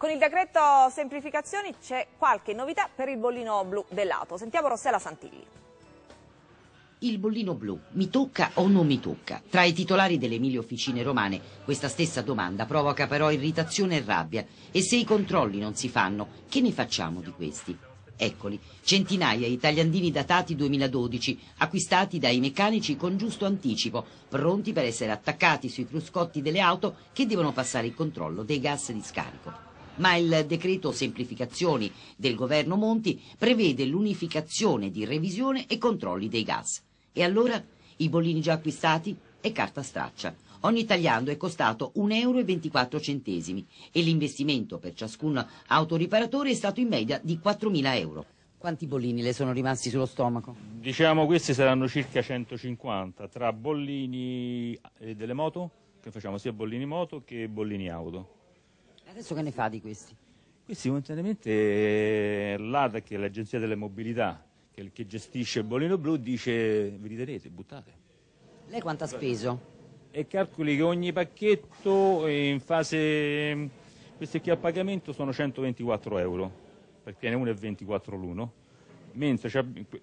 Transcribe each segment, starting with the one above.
Con il decreto semplificazioni c'è qualche novità per il bollino blu dell'auto. Sentiamo Rossella Santilli. Il bollino blu mi tocca o non mi tocca? Tra i titolari delle mille officine romane questa stessa domanda provoca però irritazione e rabbia e se i controlli non si fanno, che ne facciamo di questi? Eccoli, centinaia di tagliandini datati 2012, acquistati dai meccanici con giusto anticipo, pronti per essere attaccati sui cruscotti delle auto che devono passare il controllo dei gas di scarico ma il decreto semplificazioni del governo Monti prevede l'unificazione di revisione e controlli dei gas. E allora i bollini già acquistati è carta straccia. Ogni tagliando è costato 1,24 euro e l'investimento per ciascun autoriparatore è stato in media di 4.000 euro. Quanti bollini le sono rimasti sullo stomaco? Diciamo questi saranno circa 150 tra bollini delle moto, che facciamo sia bollini moto che bollini auto. Adesso che ne fa di questi? Questi momentaneamente eh, l'ADA, che è l'agenzia delle mobilità, che, che gestisce il bollino blu, dice vi riterete, buttate. Lei quanto ha speso? E calcoli che ogni pacchetto in fase, questi qui a pagamento sono 124 euro, perché ne uno è 24 l'uno, mentre,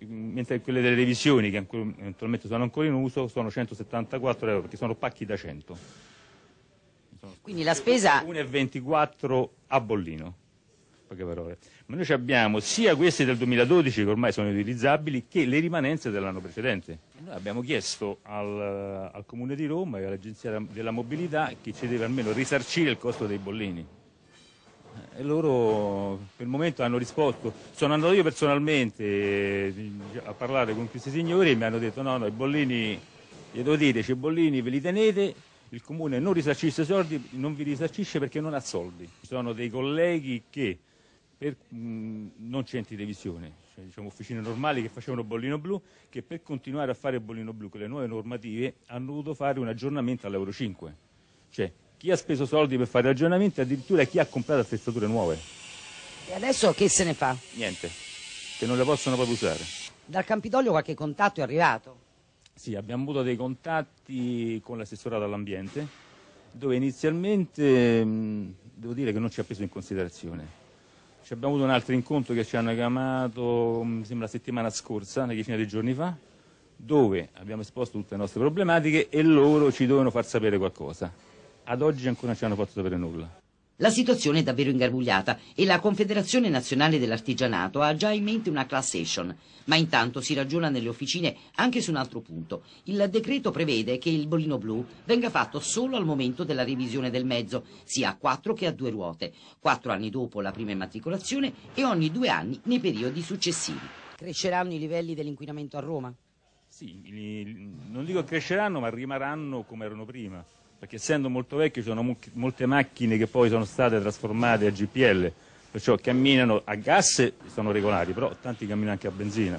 mentre, quelle delle revisioni, che eventualmente sono ancora in uso, sono 174 euro, perché sono pacchi da 100. Quindi la spesa... 1,24 a bollino. Ma noi abbiamo sia questi del 2012 che ormai sono utilizzabili che le rimanenze dell'anno precedente. Noi abbiamo chiesto al, al Comune di Roma e all'Agenzia della Mobilità che ci deve almeno risarcire il costo dei bollini. E loro per il momento hanno risposto. Sono andato io personalmente eh, a parlare con questi signori e mi hanno detto no, no, i bollini, gli devo dire, i bollini ve li tenete il comune non risarcisce soldi, non vi risarcisce perché non ha soldi. Ci sono dei colleghi che per, mh, non centri di visione, cioè diciamo officine normali che facevano bollino blu, che per continuare a fare bollino blu con le nuove normative hanno dovuto fare un aggiornamento all'Euro 5. Cioè chi ha speso soldi per fare aggiornamenti, addirittura chi ha comprato attrezzature nuove. E adesso che se ne fa? Niente, che non le possono proprio usare. Dal Campidoglio qualche contatto è arrivato? Sì, abbiamo avuto dei contatti con l'assessorato all'ambiente, dove inizialmente mh, devo dire che non ci ha preso in considerazione. Ci abbiamo avuto un altro incontro che ci hanno chiamato, mi sembra la settimana scorsa, una decina di giorni fa, dove abbiamo esposto tutte le nostre problematiche e loro ci dovevano far sapere qualcosa. Ad oggi ancora non ci hanno fatto sapere nulla. La situazione è davvero ingarbugliata e la Confederazione Nazionale dell'Artigianato ha già in mente una class action, ma intanto si ragiona nelle officine anche su un altro punto. Il decreto prevede che il bollino blu venga fatto solo al momento della revisione del mezzo, sia a quattro che a due ruote, quattro anni dopo la prima immatricolazione e ogni due anni nei periodi successivi. Cresceranno i livelli dell'inquinamento a Roma? Sì, non dico cresceranno, ma rimarranno come erano prima perché essendo molto vecchi ci sono molte macchine che poi sono state trasformate a GPL, perciò camminano a gas, sono regolari, però tanti camminano anche a benzina.